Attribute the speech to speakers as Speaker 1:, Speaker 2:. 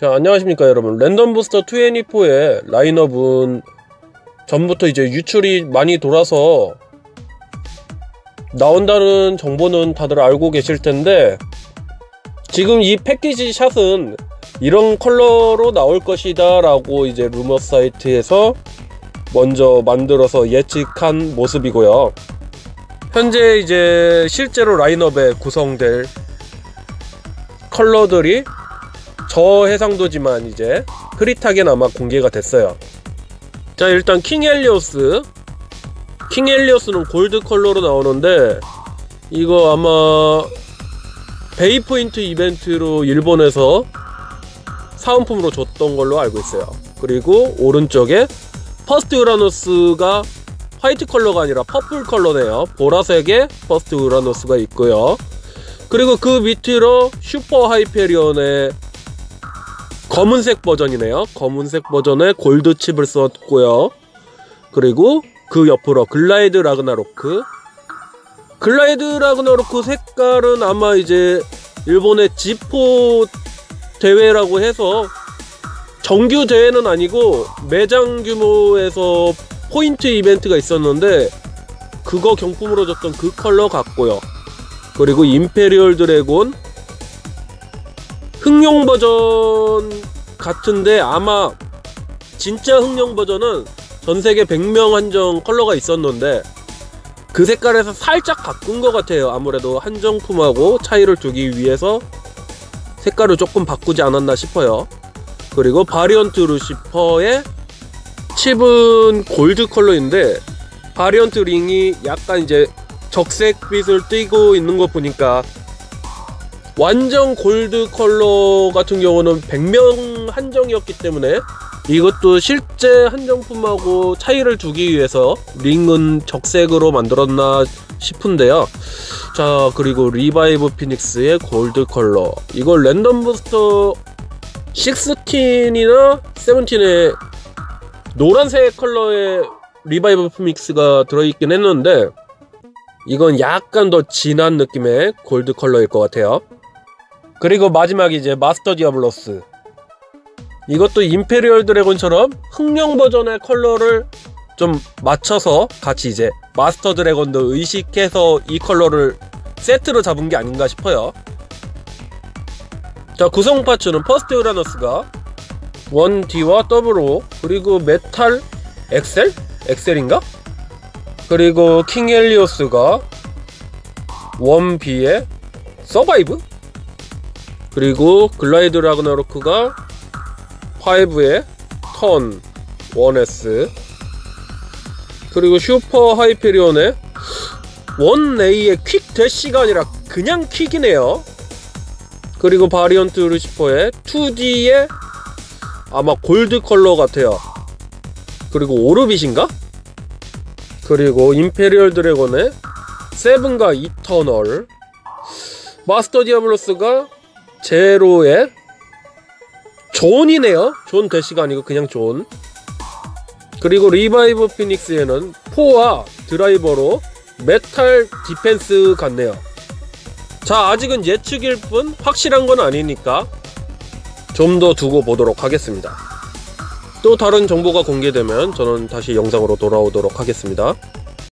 Speaker 1: 자 안녕하십니까 여러분. 랜덤 부스터 24의 라인업은 전부터 이제 유출이 많이 돌아서 나온다는 정보는 다들 알고 계실 텐데 지금 이 패키지 샷은 이런 컬러로 나올 것이다 라고 이제 루머 사이트에서 먼저 만들어서 예측한 모습이고요. 현재 이제 실제로 라인업에 구성될 컬러들이 저 해상도지만 이제 흐릿하게는 아마 공개가 됐어요. 자 일단 킹 헬리오스. 킹 헬리오스는 골드 컬러로 나오는데 이거 아마 베이포인트 이벤트로 일본에서 사은품으로 줬던 걸로 알고 있어요. 그리고 오른쪽에 퍼스트 우라노스가 white 컬러가 아니라 purple 컬러네요. 보라색의 퍼스트 우라노스가 있고요. 그리고 그 밑으로 Super Hyperion의 검은색 버전이네요. 검은색 버전에 골드 칩을 썼고요. 그리고 그 옆으로 Glide Ragnaruk. Glide Ragnaruk 색깔은 아마 이제 일본의 G4 대회라고 해서 정규 대회는 아니고 매장 규모에서 포인트 이벤트가 있었는데 그거 경품으로 줬던 그 컬러 같고요. 그리고 Imperial Dragon 흥룡 버전 같은데 아마 진짜 흥룡 버전은 전 세계 100명 한정 컬러가 있었는데 그 색깔에서 살짝 바꾼 것 같아요. 아무래도 한정품하고 차이를 두기 위해서 색깔을 조금 바꾸지 않았나 싶어요. 그리고 Variant Lucifer의 칩은 골드 컬러인데 Variant 링이 약간 이제 적색빛을 띠고 있는 거 보니까 완전 골드 컬러 같은 경우는 100명 한정이었기 때문에 이것도 실제 한정품하고 차이를 두기 위해서 링은 적색으로 만들었나 싶은데요. 자 그리고 Revive Phoenix의 골드 컬러. 이걸 random booster 16이나 17에 노란색 컬러의 Revive Phoenix가 들어있긴 했는데 이건 약간 더 진한 느낌의 골드 컬러일 것 같아요 그리고 마지막이 이제 Master Diabolos 이것도 Imperial Dragon처럼 흥룡 버전의 컬러를 좀 맞춰서 같이 이제 Master Dragon도 의식해서 이 컬러를 세트로 잡은 게 아닌가 싶어요 자 구성 파츠는 퍼스트 유라너스가 1D와 더블로 그리고 메탈 엑셀? 엑셀인가? 그리고 킹 헬리오스가 1B에 서바이브? 그리고 글라이드 라그나로크가 5에 턴 1S 그리고 슈퍼 하이페리온의 1A의 퀵 대시가 아니라 그냥 퀵이네요. 그리고 Variant Lucifer의 2D의 아마 골드 컬러 같아요. 그리고 Orbit인가? 그리고 Imperial Dragon의 seven과 Eternal. 마스터 디아블로스가 제로의 존이네요. 존 대시가 아니고 그냥 존. 그리고 Revive Phoenix에는 four와 드라이버로 Metal Defense 같네요. 자 아직은 예측일 뿐 확실한 건 아니니까 좀 더 두고 보도록 하겠습니다. 또 다른 정보가 공개되면 저는 다시 영상으로 돌아오도록 하겠습니다